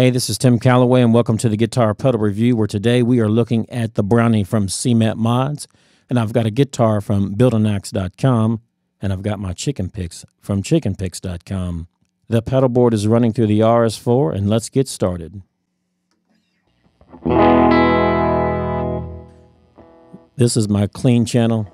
Hey, this is Tim Calloway, and welcome to the Guitar Pedal Review, where today we are looking at the Brownie from CMAT Mods, and I've got a guitar from BuildAnAxe.com, and I've got my chicken picks from ChickenPicks.com. The pedal board is running through the RS4, and let's get started. This is my clean channel.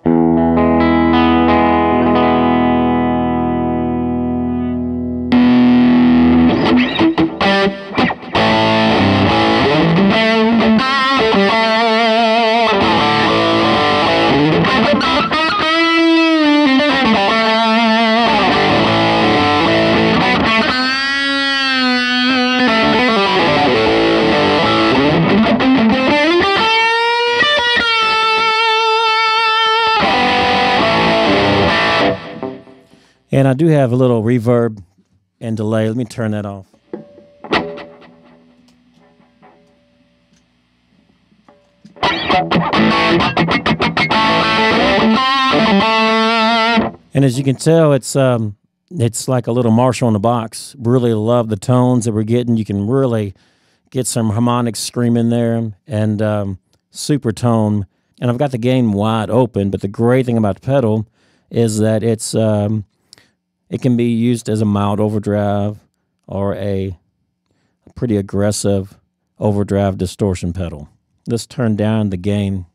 And I do have a little reverb and delay. Let me turn that off. And as you can tell, it's um, it's like a little Marshall in the box. Really love the tones that we're getting. You can really get some harmonic screaming there and um, super tone. And I've got the gain wide open, but the great thing about the pedal is that it's um, it can be used as a mild overdrive or a pretty aggressive overdrive distortion pedal. Let's turn down the gain.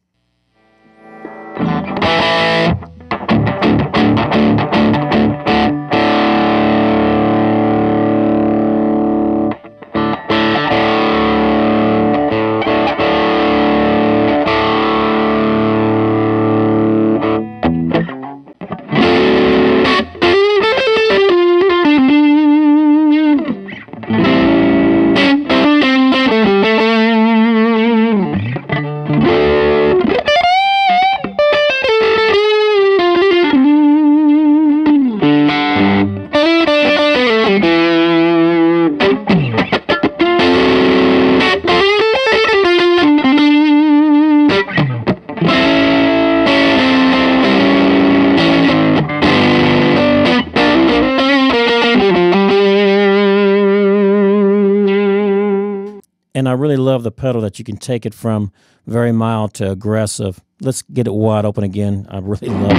And I really love the pedal that you can take it from very mild to aggressive. Let's get it wide open again. I really love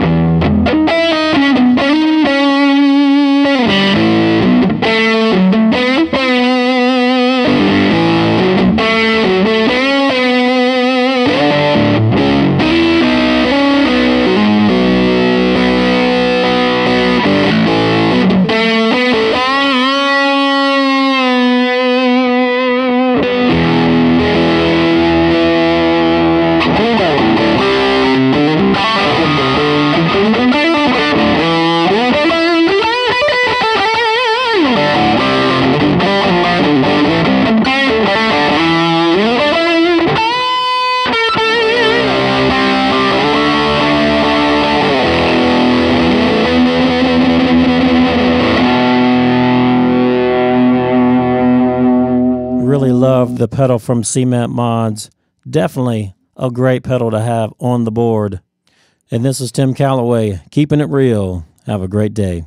it. Love the pedal from CMAT Mods. Definitely a great pedal to have on the board. And this is Tim Calloway, keeping it real. Have a great day.